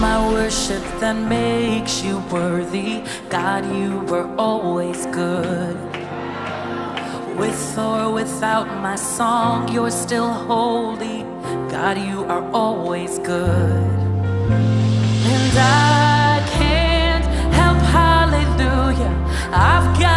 my worship that makes you worthy. God, you were always good. With or without my song, you're still holy. God, you are always good. And I can't help hallelujah. I've got